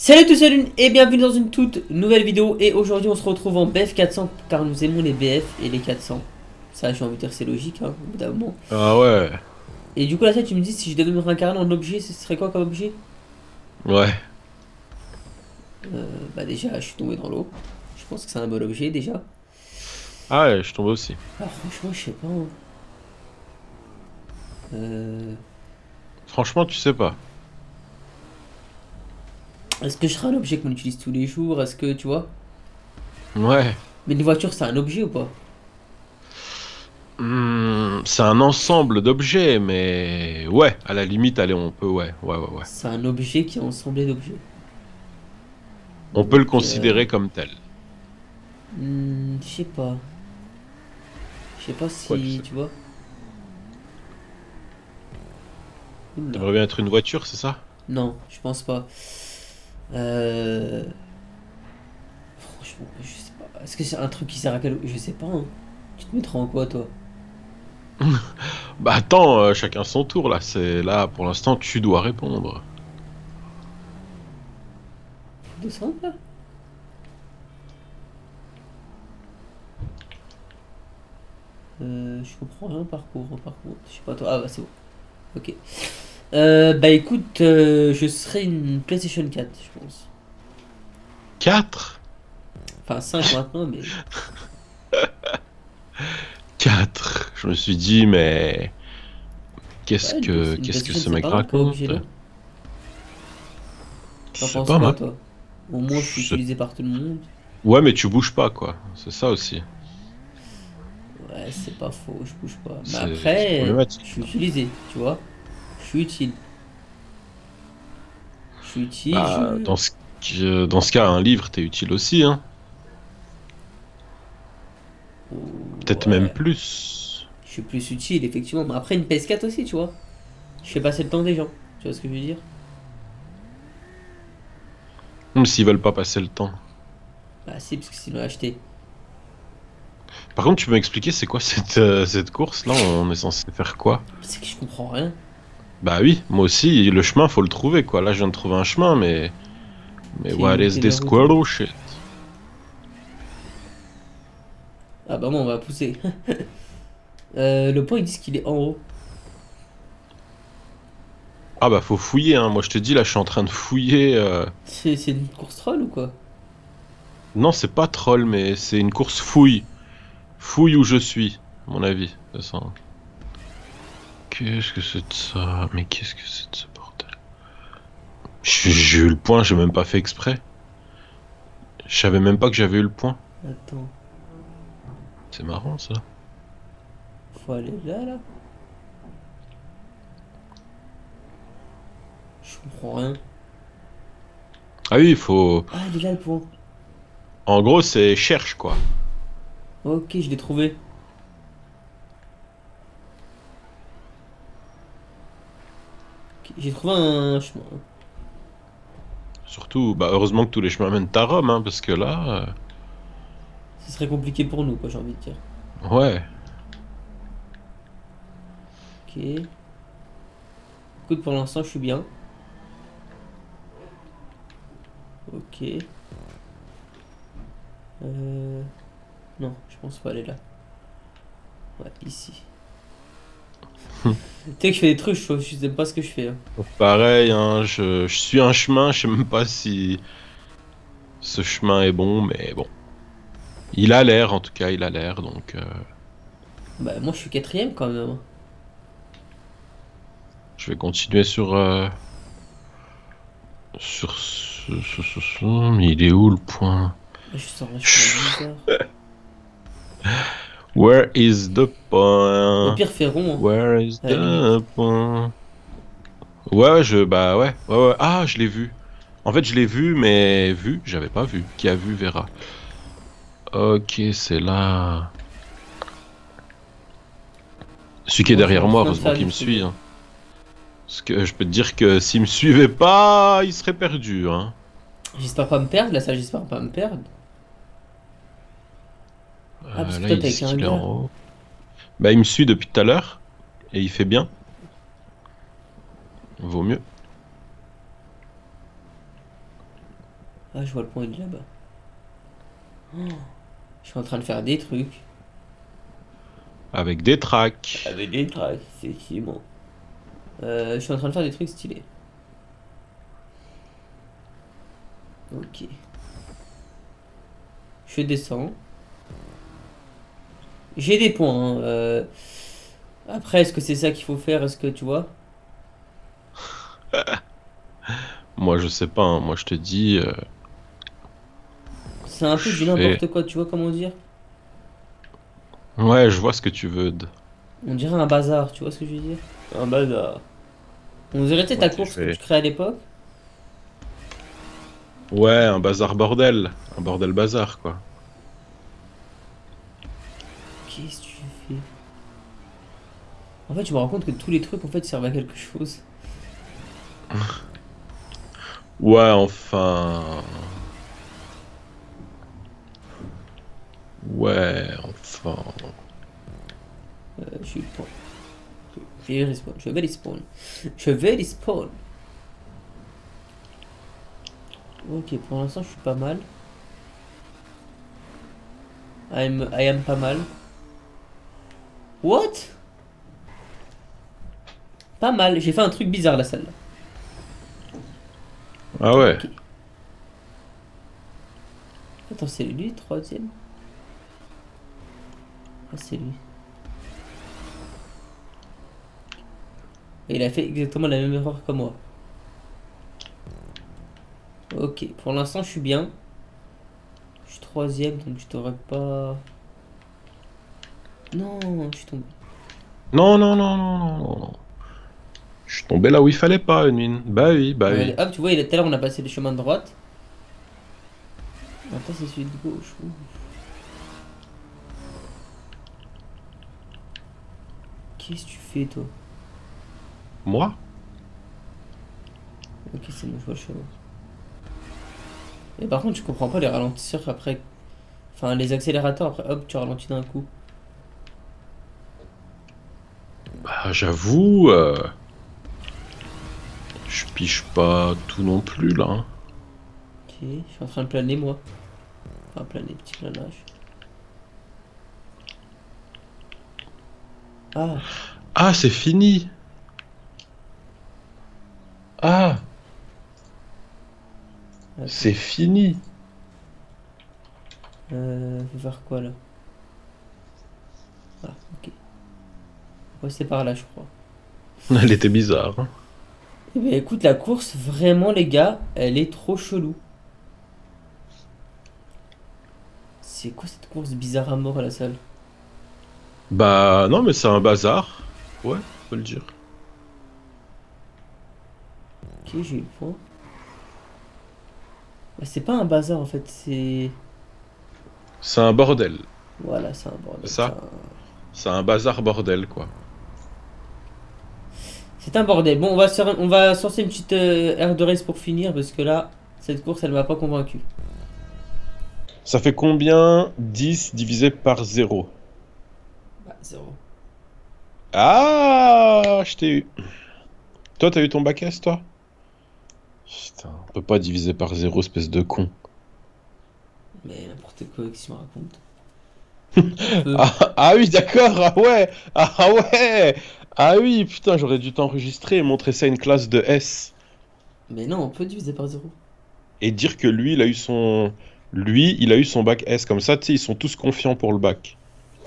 Salut tous salut et bienvenue dans une toute nouvelle vidéo et aujourd'hui on se retrouve en BF 400 car nous aimons les BF et les 400. Ça j'ai envie de dire c'est logique hein, au bout d'un moment. Ah ouais. Et du coup là tu me dis si je devais me réincarner en objet ce serait quoi comme objet? Ouais. euh, Bah déjà je suis tombé dans l'eau. Je pense que c'est un bon objet déjà. Ah ouais, je tombe aussi. Ah franchement je sais pas. hein. Euh, Franchement, tu sais pas. Est-ce que je serai un objet qu'on utilise tous les jours? Est-ce que tu vois? Ouais. Mais une voiture c'est un objet ou pas? Hmm, c'est un ensemble d'objets, mais ouais, à la limite, allez, on peut, ouais, ouais, ouais, ouais. C'est un objet qui est ensemblé d'objets. On peut le considérer comme tel. Hmm, je sais pas. Je sais pas si Ouais, tu sais. tu vois. Oula. T'aimerais bien être une voiture, c'est ça? Non, je pense pas. Euh... Franchement, je sais pas. Est-ce que c'est un truc qui sert à quel... Je sais pas. hein. Tu te mettras en quoi toi? Bah attends, euh, chacun son tour là. C'est là, pour l'instant, tu dois répondre. Descendre là? Euh, je comprends rien par contre, par contre. Je sais pas toi. Ah bah c'est bon. Ok. Euh, bah écoute, euh, je serai une PlayStation 4, je pense. 4 Enfin 5 maintenant, mais. 4 Je me suis dit, mais. Qu'est-ce Ouais, que, qu'est-ce que ce c'est mec pas mal raconte penses pas, quoi, moi. toi? Au moins, je suis utilisé par tout le monde. Ouais, mais tu bouges pas, quoi. C'est ça aussi. Ouais, c'est pas faux, je bouge pas. Mais C'est- c'est après, je suis utilisé, tu vois. Je suis utile. Je suis utile. Bah, je- dans, ce, que- dans ce cas, un livre, t'es utile aussi, hein. Peut-être même plus. Je suis plus utile, effectivement. Mais après, une PS4 aussi, tu vois. Je fais passer le temps des gens. Tu vois ce que je veux dire? Même s'ils veulent pas passer le temps. Bah, si, parce que sinon, acheter. Par contre, tu peux m'expliquer c'est quoi cette, euh, cette course là On est censé faire quoi? C'est que je comprends rien. Bah oui, moi aussi, le chemin faut le trouver quoi. Là, je viens de trouver un chemin, mais. Mais what is this squirrel shit? Ah, bah, moi, on va pousser. Euh, le point, ils disent qu'il est en haut. Ah bah faut fouiller, hein. Moi je te dis, là, je suis en train de fouiller. euh, C'est une course troll ou quoi? Non, c'est pas troll, mais c'est une course fouille. Fouille où je suis, à mon avis. c'est ça. Qu'est-ce que c'est de ça? Mais qu'est-ce que c'est de ce bordel? J'ai eu le point, j'ai même pas fait exprès. Je savais même pas que j'avais eu le point. Attends, C'est marrant ça. faut aller là, là. Je comprends rien. Ah oui, il faut. Ah, il est là le point. En gros, c'est cherche quoi. Ok, je l'ai trouvé. J'ai trouvé un chemin. Surtout, bah heureusement que tous les chemins mènent à Rome, hein, parce que là, Ce serait compliqué pour nous, quoi, j'ai envie de dire. euh, ouais. Ok. Écoute, pour l'instant, je suis bien. Ok. Euh... Non, je pense pas aller là. Ouais, ici. tu sais que je fais des trucs, je, je sais pas ce que je fais. hein. Pareil, hein, je, je suis un chemin, je sais même pas si ce chemin est bon, mais bon. Il a l'air, en tout cas, il a l'air, donc. euh, Bah, moi, je suis quatrième quand même. je vais continuer sur. euh, sur ce, ce, ce- ce- Mais il est où le point? Je suis Where is the Au point pire, fais rond. hein. Where is the point? Ouais, je. Bah ouais, ouais, ouais. Ah, je l'ai vu. En fait, je l'ai vu, mais vu, j'avais pas vu. Qui a vu verra. Ok, c'est là. Celui qui est derrière moi, heureusement qu'il me suit. hein. Parce que je peux te dire que s'il me suivait pas, il serait perdu. Hein. J'espère pas me perdre, là, ça, j'espère pas me perdre. Ah, parce que Euh, toi, gars. en haut. Bah, il me suit depuis tout à l'heure. Et il fait bien. Vaut mieux. Ah, je vois le point, est là-bas. Oh, je suis en train de faire des trucs. Avec des tracks. Avec des tracks, effectivement. Euh, je suis en train de faire des trucs stylés. Ok. Je descends. J'ai des points. hein, euh. Après, est-ce que c'est ça qu'il faut faire? Est-ce que tu vois? Moi, je sais pas. hein. Moi, je te dis. euh, C'est un peu du n'importe quoi, tu vois comment dire? Ouais, je vois ce que tu veux. de- On dirait un bazar, tu vois ce que je veux dire? Un bazar. On dirait ta Ouais, tu course que tu crées à l'époque Ouais, un bazar bordel. Un bordel bazar, quoi. Qu'est-ce que tu fais? En fait, je me rends compte que tous les trucs en fait servent à quelque chose. Ouais, enfin. Ouais, enfin. Euh, je suis point. Je vais respawn. Je vais respawn. Je vais respawn. Ok, pour l'instant, je suis pas mal. I'm, I am pas mal. What? Pas mal. J'ai fait un truc bizarre la salle. Ah ouais. Attends, c'est lui, troisième? Ah, c'est lui. Et il a fait exactement la même erreur que moi. Ok, pour l'instant, je suis bien. Je suis troisième, donc je devrais pas... Non, je suis tombé. Non, non, non, non, non, non, non. Je suis tombé là où il fallait pas, Unwin. Bah oui, bah oui. Hop, tu vois, il est- tout à l'heure, on a passé le chemin de droite. Maintenant, c'est celui de gauche. Qu'est-ce que tu fais, toi? Moi? Ok, c'est bon, je vois le chemin. Et par contre, je comprends pas les ralentisseurs après. Enfin, les accélérateurs après, hop, tu ralentis d'un coup. Bah j'avoue. euh, Je piche pas tout non plus là. Ok, je suis en train de planer, moi. Enfin, planer, petit planage. Ah, Ah, c'est fini. Ah, c'est fini. Euh, faire quoi là? Ah, ok. Ouais, c'est par là, je crois. Elle était bizarre. hein. Eh bien, écoute, la course, vraiment, les gars, elle est trop chelou. C'est quoi cette course bizarre à mort à la salle? Bah non, mais c'est un bazar. Ouais, faut le dire. Ok, j'ai eu le point. Bah, c'est pas un bazar en fait, c'est. C'est un bordel. Voilà, c'est un bordel. Ça c'est un- C'est un bazar bordel quoi. C'est un bordel. Bon, on va, se... on va sortir une petite euh, aire de race pour finir parce que là, cette course, elle m'a pas convaincu. Ça fait combien 10 divisé par 0 Bah, zéro. Ah, je t'ai eu. Toi, t'as eu ton bac S, toi? Putain, on peut pas diviser par 0, espèce de con. Mais n'importe quoi, qu'est-ce qu'il me raconte On peut- Ah, ah oui, d'accord, ah ouais, ah ouais, ah oui, putain, j'aurais dû t'enregistrer et montrer ça à une classe de S. Mais non, on peut diviser par zéro. Et dire que lui, il a eu son... Lui, il a eu son bac S, comme ça, tu sais, ils sont tous confiants pour le bac.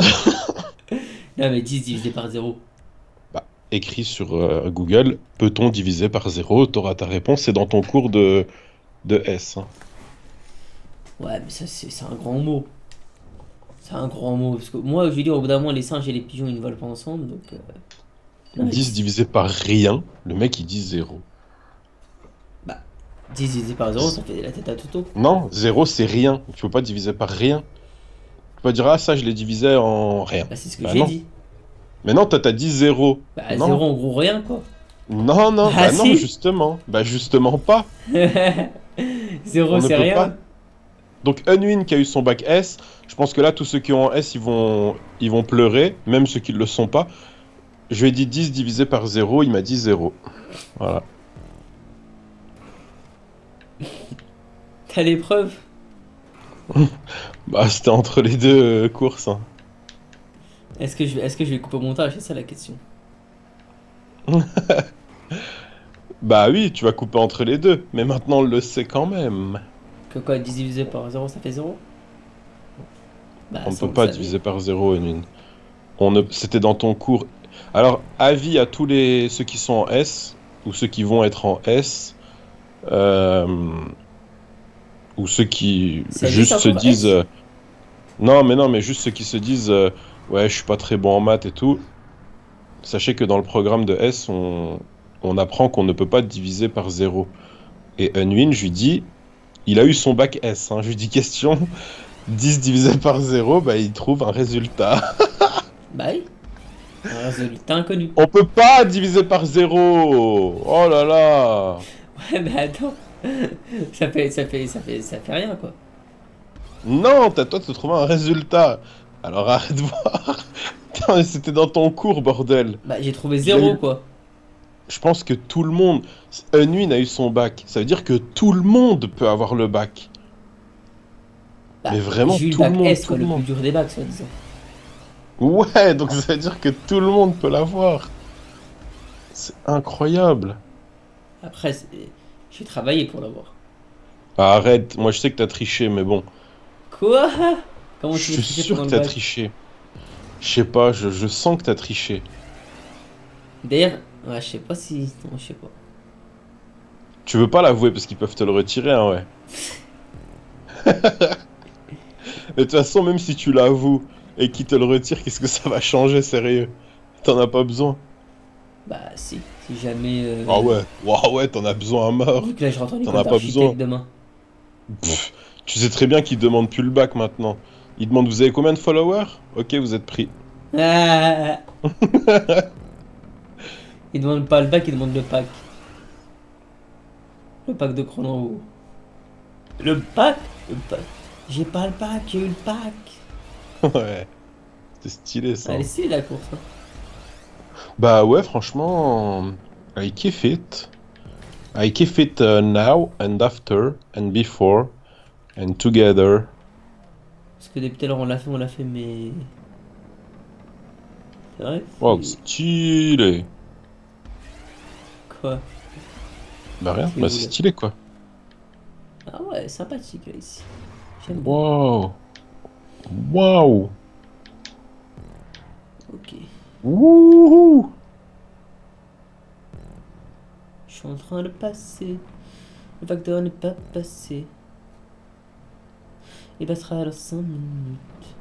non, mais 10 divisé par 0. Écrit sur euh, Google, peut-on diviser par 0 T'auras ta réponse, c'est dans ton cours de, de S. hein. Ouais, mais ça, c'est un grand mot. C'est un grand mot. Parce que moi, je veux dire, au bout d'un moment, les singes et les pigeons, ils ne volent pas ensemble. Donc. euh, non, mais 10 divisé par rien, le mec, il dit 0. 10 divisé par 0, ça fait la tête à Toto. Non, 0 c'est rien. Tu peux pas diviser par rien. Tu peux pas dire, ah ça je l'ai divisé en rien. Bah, c'est ce que Bah, j'ai dit. Mais non, t'as t'as dit 0. Bah, Non. 0 en gros, rien quoi. Non, non, Ah, bah non, justement. Bah justement pas. 0 On ne c'est rien. pas. Donc Unwin qui a eu son bac S, je pense que là tous ceux qui ont un S ils vont, ils vont pleurer, même ceux qui ne le sont pas. Je lui ai dit 10 divisé par 0, il m'a dit 0. Voilà. T'as l'épreuve? Bah, c'était entre les deux euh, courses. hein. Est-ce que, je vais- est-ce que je vais couper au montage? C'est ça la question. Bah oui, tu vas couper entre les deux. Mais maintenant, on le sait quand même. Que quoi, 10 divisé par 0, ça fait 0 bah, On ne peut pas diviser par zéro, Edwin. On ne... C'était dans ton cours. Alors, avis à tous les ceux qui sont en S, ou ceux qui vont être en S, euh, ou ceux qui juste se disent... S euh, Non, mais non, mais juste ceux qui se disent euh, Ouais, je suis pas très bon en maths et tout. Sachez que dans le programme de S, on, on apprend qu'on ne peut pas diviser par zéro. Et Unwin, je lui dis, il a eu son bac S. hein. Je lui dis question, 10 divisé par 0, bah, il trouve un résultat. Bah oui. Un résultat inconnu. On peut pas diviser par 0 Oh là là Ouais, mais attends. ça fait, ça fait, ça fait, ça fait rien quoi. Non, t'as toi de trouver un résultat. Alors arrête de voir. Putain, c'était dans ton cours, bordel. Bah j'ai trouvé l'ai 0 eu. quoi. Je pense que tout le monde... Unwin a eu son bac. Ça veut dire que tout le monde peut avoir le bac. Bah, Mais vraiment, le tout le monde, S, tout quoi, le le monde. plus dur des bacs, disant. Ouais, donc ça veut dire que tout le monde peut l'avoir. C'est incroyable. Après, j'ai travaillé pour l'avoir. Ah, arrête, moi je sais que t'as triché, mais bon. Quoi? Comment tu Je suis sûr que t'as triché. Je sais pas, je, je sens que t'as triché. D'ailleurs, ouais, je sais pas si. Non, je sais pas. Tu veux pas l'avouer parce qu'ils peuvent te le retirer, hein, ouais. Mais de toute façon, même si tu l'avoues et qu'ils te le retirent, qu'est-ce que ça va changer, sérieux? T'en as pas besoin. Bah si, si jamais. euh, Ah ouais, Ouah, ouais, t'en as besoin à mort. Vu que là je rentre en T'en as pas besoin. demain. Pff, tu sais très bien qu'ils demandent plus le bac maintenant. Ils demandent vous avez combien de followers? Ok, vous êtes pris. Ah il demande pas le bac, il demande le pack. Le pack de chrono. Le pack? Le pack J'ai pas le pack, j'ai eu le pack. ouais. C'est stylé ça. Allez, c'est la course. hein. Bah ouais, franchement, I keep it. I keep it uh, now and after and before and together. Parce que depuis tout à l'heure on l'a fait, on l'a fait, mais. C'est vrai Wow, c'est- stylé. Quoi Bah rien, C'est bah c'est stylé quoi. Ah ouais, sympathique là ici. J'aime. Wow. Wow. Ok. Wouhou. Je suis en train de passer. Le facteur n'est pas passé. Il passera dans 5 minutes.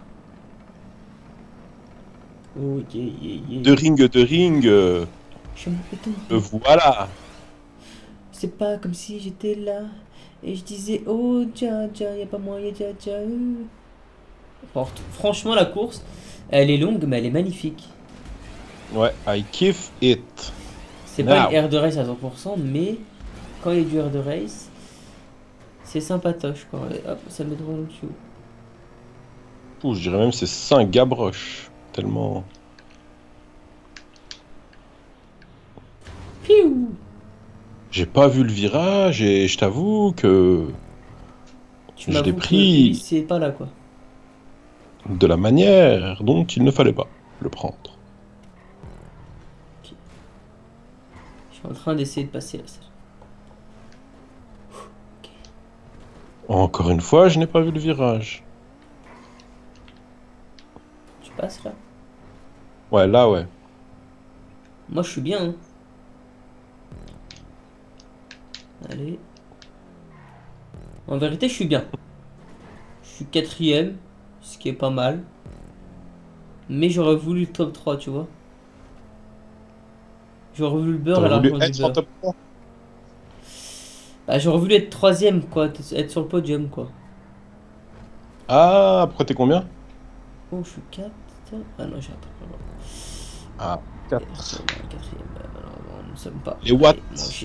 Oh yeah yeah yeah. De ring, de ring. Je me fais tomber. euh, voilà. C'est pas comme si j'étais là et je disais oh dja dja y a pas moyen dja dja. Fort- Franchement la course, elle est longue mais elle est magnifique. Ouais, I keep it. C'est pas une air de race à 100% mais quand il y a du air de race, c'est sympatoche quoi. Et hop, ça met droit dans le tuyau. Ouh, je dirais même c'est Saint Gabroche. Tellement. J'ai pas vu le virage et je t'avoue que Tu Je l'ai pris. c'est pas là quoi. de la manière dont il ne fallait pas le prendre. Je suis en train d'essayer de passer là. ça. Encore une fois, je n'ai pas vu le virage. Tu passes là? Ouais, là, ouais. Moi je suis bien. hein. Allez. En vérité, je suis bien. Je suis quatrième, ce qui est pas mal. Mais j'aurais voulu le top 3, tu vois. J'aurais voulu le beurre voulu l'argent du beurre. top 3 Bah, j'aurais voulu être troisième, quoi. Être sur le podium, quoi. Ah, après t'es combien? Oh, je suis 4. Ah non, j'ai un peu. Ah, Quatrième, bah, bah, non, non, nous sommes pas. Et what? Allez, manger.